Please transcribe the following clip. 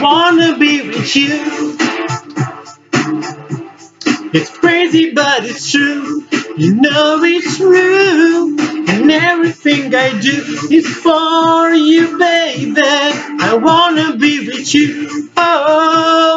I wanna be with you. It's crazy, but it's true. You know it's true. And everything I do is for you, baby. I wanna be with you. Oh.